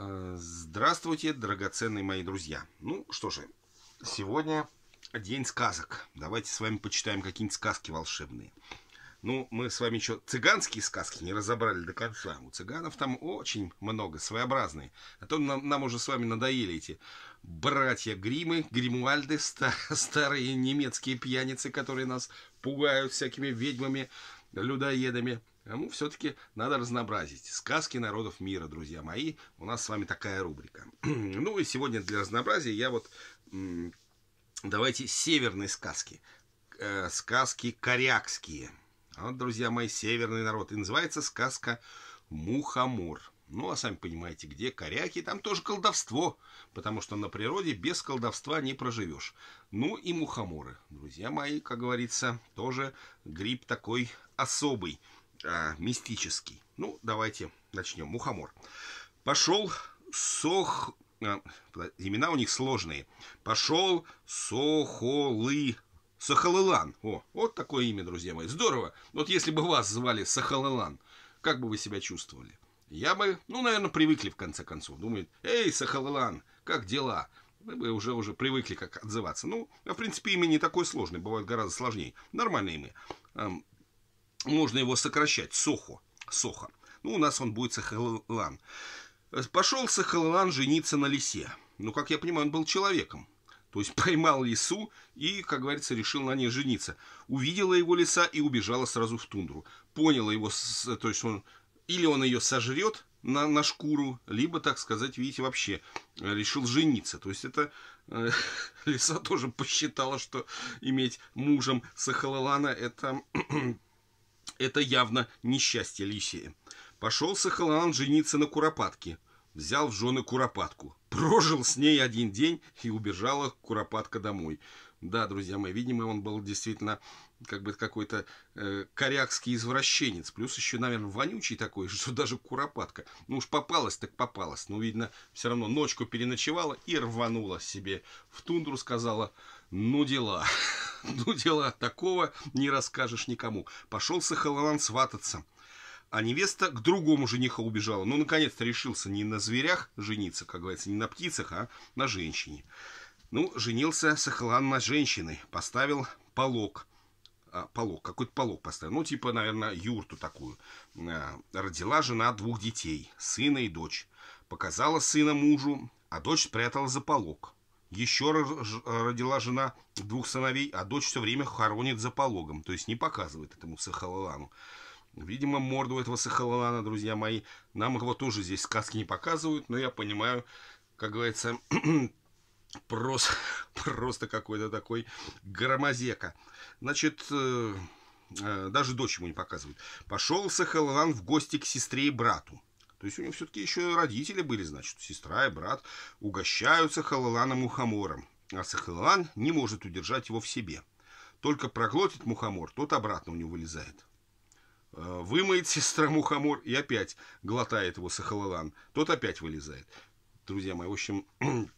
Э, здравствуйте, драгоценные мои друзья. Ну что же, сегодня день сказок. Давайте с вами почитаем какие-нибудь сказки волшебные. Ну, мы с вами еще цыганские сказки не разобрали до конца. У цыганов там очень много, своеобразные. А то нам, нам уже с вами надоели эти братья Гримы, Гримуальды, стар, старые немецкие пьяницы, которые нас пугают всякими ведьмами, людоедами. Ну, все-таки надо разнообразить. Сказки народов мира, друзья мои. У нас с вами такая рубрика. ну, и сегодня для разнообразия я вот... Давайте северные сказки. Э, сказки корякские. Вот, друзья мои, северный народ. И называется сказка «Мухомор». Ну, а сами понимаете, где коряки, там тоже колдовство, потому что на природе без колдовства не проживешь. Ну и мухоморы, друзья мои, как говорится, тоже гриб такой особый, а, мистический. Ну, давайте начнем. Мухомор. Пошел сох... А, имена у них сложные. Пошел Сохолы Сахалылан. О, вот такое имя, друзья мои. Здорово. Вот если бы вас звали Сахалылан, как бы вы себя чувствовали? Я бы, ну, наверное, привыкли в конце концов. Думают, эй, Сахалылан, как дела? Мы бы уже, уже привыкли как отзываться. Ну, в принципе, имя не такое сложное, бывает гораздо сложнее. Нормальное имя. Можно его сокращать. Сохо. Соха. Ну, у нас он будет Сахалылан. Пошел Сахалылан жениться на лисе. Ну, как я понимаю, он был человеком. То есть поймал лису и, как говорится, решил на ней жениться. Увидела его лиса и убежала сразу в тундру. Поняла его, то есть он, или он ее сожрет на, на шкуру, либо, так сказать, видите, вообще э, решил жениться. То есть это э, лиса тоже посчитала, что иметь мужем Сахалалана это, это явно несчастье лисии. Пошел Сахалалан жениться на Куропатке взял в жены Куропатку. Прожил с ней один день и убежала Куропатка домой. Да, друзья мои, видимо, он был действительно как бы какой-то э, корякский извращенец. Плюс еще, наверное, вонючий такой, что даже Куропатка. Ну уж попалась, так попалась. Но, видно, все равно ночку переночевала и рванула себе в тундру, сказала, ну дела, ну дела, такого не расскажешь никому. Пошел Сахалаван свататься а невеста к другому жениху убежала. Ну, наконец-то решился не на зверях жениться, как говорится, не на птицах, а на женщине. Ну, женился Сахалан на женщине, поставил полог. А, полог, какой-то полог поставил. Ну, типа, наверное, юрту такую. А, родила жена двух детей, сына и дочь. Показала сына мужу, а дочь спрятала за полог. Еще родила жена двух сыновей, а дочь все время хоронит за пологом, то есть не показывает этому Сахалану. Видимо, морду этого Сахалана, друзья мои. Нам его тоже здесь сказки не показывают, но я понимаю, как говорится, просто, просто какой-то такой громозека. Значит, э, э, даже дочь ему не показывают. Пошел Сахалан в гости к сестре и брату. То есть у него все-таки еще родители были, значит, сестра и брат угощаются Сахалана мухомором. А Сахалан не может удержать его в себе. Только проглотит мухомор, тот обратно у него вылезает. Э, вымоет сестра мухомор и опять глотает его сахалалан. Тот опять вылезает. Друзья мои, в общем,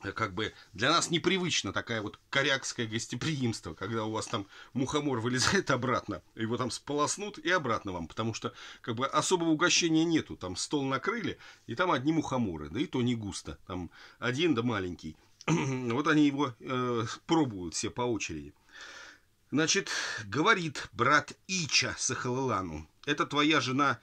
как бы для нас непривычно такая вот корякское гостеприимство, когда у вас там мухомор вылезает обратно, его там сполоснут и обратно вам, потому что как бы особого угощения нету, там стол накрыли, и там одни мухоморы, да и то не густо, там один да маленький. вот они его э, пробуют все по очереди. Значит, говорит брат Ича Сахалалану, это твоя жена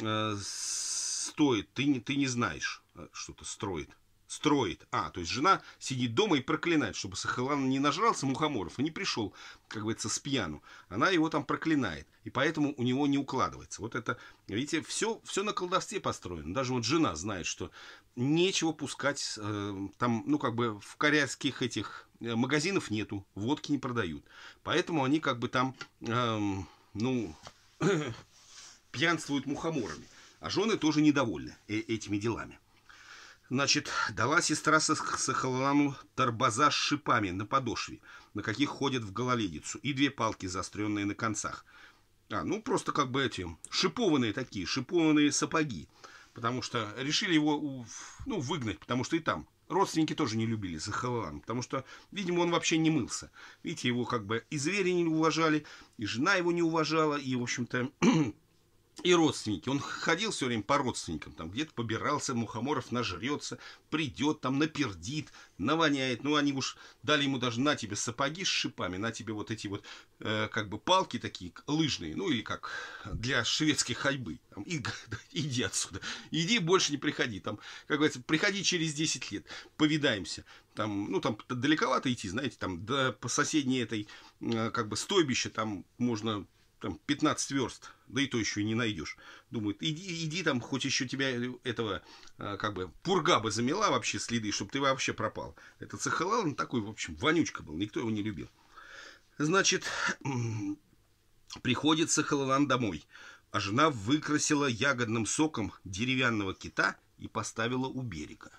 э, стоит, ты не, ты не знаешь, э, что-то строит. Строит. А, то есть жена сидит дома и проклинает, чтобы Сахалан не нажрался мухоморов и не пришел, как говорится, с пьяну. Она его там проклинает. И поэтому у него не укладывается. Вот это, видите, все, все на колдовстве построено. Даже вот жена знает, что нечего пускать э, там, ну, как бы в корейских этих Э, магазинов нету, водки не продают. Поэтому они как бы там, эм, ну, пьянствуют мухоморами. А жены тоже недовольны э этими делами. Значит, дала сестра Сахалану торбаза с шипами на подошве, на каких ходят в гололедицу, и две палки, заостренные на концах. А, ну, просто как бы эти, шипованные такие, шипованные сапоги. Потому что решили его, ну, выгнать, потому что и там родственники тоже не любили Захалан, потому что, видимо, он вообще не мылся. Видите, его как бы и звери не уважали, и жена его не уважала, и, в общем-то, и родственники. Он ходил все время по родственникам, там где-то побирался, мухоморов нажрется, придет, там напердит, навоняет. Ну, они уж дали ему даже на тебе сапоги с шипами, на тебе вот эти вот э, как бы палки такие лыжные, ну или как для шведской ходьбы. Там, и, иди отсюда, иди, больше не приходи. Там, как говорится, приходи через 10 лет, повидаемся. Там, ну, там далековато идти, знаете, там до, по соседней этой э, как бы стойбище там можно там 15 верст, да и то еще не найдешь. Думают, иди, иди там, хоть еще тебя этого, а, как бы, пурга бы замела вообще следы, чтобы ты вообще пропал. Этот Сахалал, он такой, в общем, вонючка был, никто его не любил. Значит, приходит Сахалалан домой, а жена выкрасила ягодным соком деревянного кита и поставила у берега.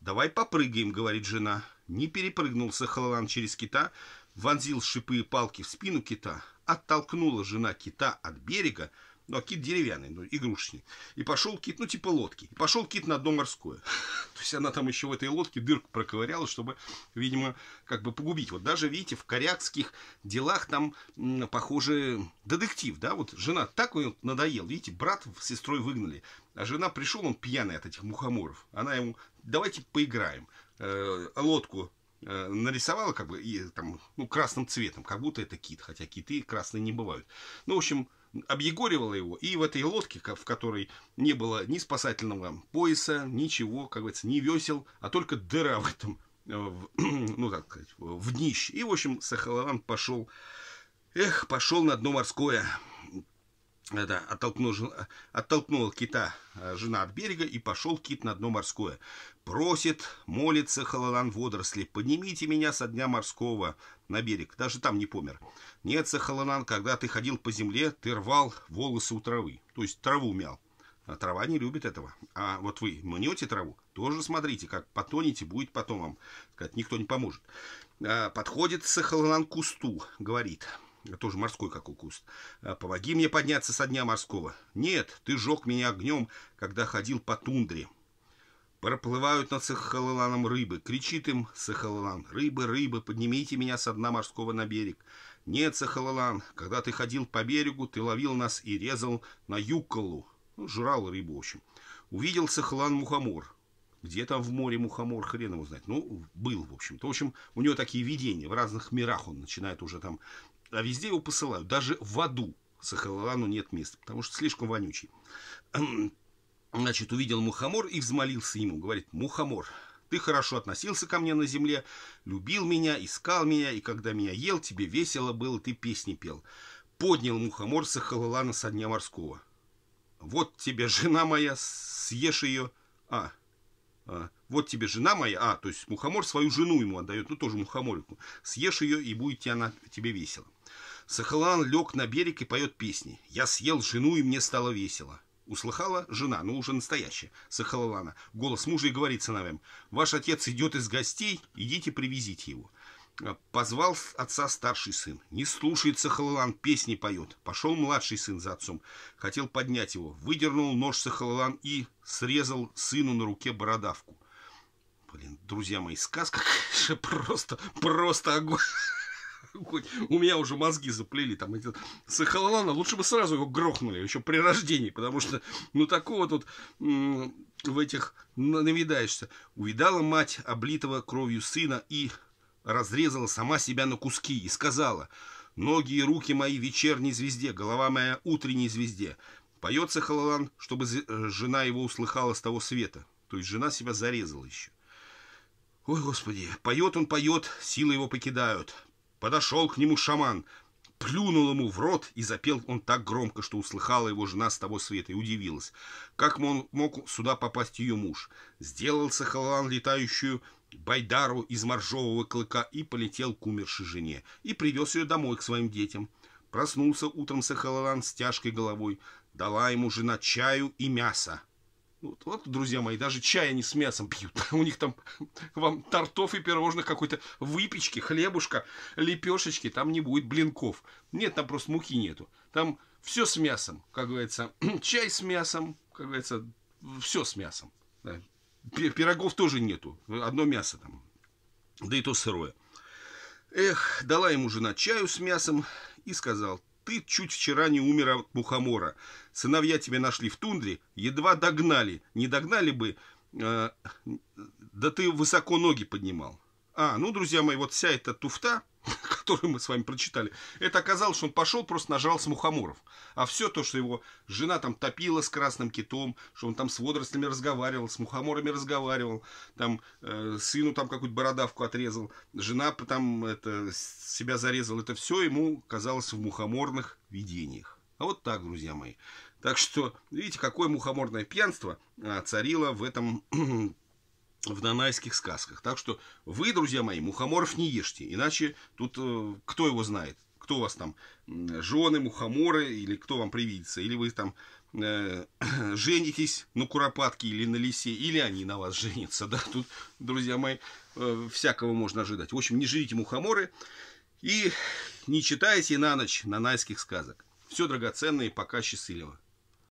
«Давай попрыгаем», — говорит жена. Не перепрыгнул Сахалалан через кита, вонзил шипы и палки в спину кита, оттолкнула жена кита от берега, ну, а кит деревянный, ну, игрушечный. И пошел кит, ну, типа лодки. И пошел кит на дно морское. То есть она там еще в этой лодке дырку проковыряла, чтобы, видимо, как бы погубить. Вот даже, видите, в корякских делах там, похоже, детектив, да, вот жена так вот надоел. Видите, брат с сестрой выгнали. А жена пришел, он пьяный от этих мухоморов. Она ему, давайте поиграем. Э, лодку нарисовала как бы и там ну красным цветом, как будто это кит, хотя киты красные не бывают. Ну в общем объегоривала его, и в этой лодке, в которой не было ни спасательного пояса, ничего, как говорится, ни весел, а только дыра в этом, э, в, ну так сказать, в днище. И, в общем, Сахаларан пошел, эх, пошел на дно морское это, оттолкнул, оттолкнул кита э, жена от берега, и пошел кит на дно морское. Просит, молится Халалан водоросли, поднимите меня со дня морского на берег, даже там не помер. Нет, Сахаланан, когда ты ходил по земле, ты рвал волосы у травы, то есть траву мял. А трава не любит этого. А вот вы мнете траву, тоже смотрите, как потонете, будет потом вам, сказать, никто не поможет. А, подходит Сахаланан к кусту, говорит, тоже морской какой куст. «А, помоги мне подняться со дня морского. Нет, ты жег меня огнем, когда ходил по тундре. Проплывают над Сахалаланом рыбы. Кричит им Сахалалан. Рыбы, рыбы, поднимите меня со дна морского на берег. Нет, Сахалалан, когда ты ходил по берегу, ты ловил нас и резал на юколу. Ну, жрал рыбу, в общем. Увидел Сахалан мухомор. Где там в море мухомор, хрен его знает. Ну, был, в общем-то. В общем, у него такие видения. В разных мирах он начинает уже там а везде его посылают. Даже в аду Сахалану нет места, потому что слишком вонючий. Значит, увидел Мухомор и взмолился ему. Говорит, Мухомор, ты хорошо относился ко мне на земле, любил меня, искал меня, и когда меня ел, тебе весело было, ты песни пел. Поднял Мухомор Сахалалана со дня морского. Вот тебе жена моя, съешь ее. А, а, вот тебе жена моя, а, то есть Мухомор свою жену ему отдает, ну тоже Мухоморику. Съешь ее, и будет она тебе весело. Сахалан лег на берег и поет песни. «Я съел жену, и мне стало весело». Услыхала жена, ну уже настоящая, Сахалалана. Голос мужа и говорит сыновьям, «Ваш отец идет из гостей, идите привезите его». Позвал отца старший сын. Не слушает Сахалалан, песни поет. Пошел младший сын за отцом. Хотел поднять его. Выдернул нож Сахалалан и срезал сыну на руке бородавку. Блин, друзья мои, сказка просто, просто огонь. У меня уже мозги заплели там эти Сахалалана. Лучше бы сразу его грохнули, еще при рождении, потому что, ну, такого тут в этих навидаешься. Увидала мать облитого кровью сына и разрезала сама себя на куски и сказала, «Ноги и руки мои вечерней звезде, голова моя утренней звезде». Поет Сахалалан, чтобы э, жена его услыхала с того света. То есть жена себя зарезала еще. Ой, Господи, поет он, поет, силы его покидают. Подошел к нему шаман, плюнул ему в рот, и запел он так громко, что услыхала его жена с того света и удивилась. Как он мог сюда попасть ее муж? Сделал Сахалан летающую байдару из моржового клыка и полетел к умершей жене. И привез ее домой к своим детям. Проснулся утром Сахалан с тяжкой головой. Дала ему жена чаю и мясо. Вот, вот, друзья мои, даже чай они с мясом пьют. У них там вам тортов и пирожных какой-то выпечки, хлебушка, лепешечки, там не будет блинков. Нет, там просто муки нету. Там все с мясом, как говорится. Чай с мясом, как говорится, все с мясом. Да. Пирогов тоже нету, одно мясо там, да и то сырое. Эх, дала ему жена чаю с мясом и сказал, ты чуть вчера не умер от мухомора. Сыновья тебя нашли в тундре, едва догнали. Не догнали бы, э, да ты высоко ноги поднимал. А, ну, друзья мои, вот вся эта туфта, которую мы с вами прочитали, это оказалось, что он пошел, просто нажрался мухоморов. А все то, что его жена там топила с красным китом, что он там с водорослями разговаривал, с мухоморами разговаривал, там э, сыну там какую-то бородавку отрезал, жена там это, себя зарезал, это все ему казалось в мухоморных видениях. А вот так, друзья мои. Так что, видите, какое мухоморное пьянство а, царило в этом в нанайских сказках. Так что вы, друзья мои, мухоморов не ешьте, иначе тут э, кто его знает, кто у вас там, жены, мухоморы, или кто вам привидится, или вы там э, женитесь на куропатке или на лисе, или они на вас женятся, да, тут, друзья мои, э, всякого можно ожидать. В общем, не жрите мухоморы и не читайте на ночь нанайских сказок. Все драгоценное, пока счастливо.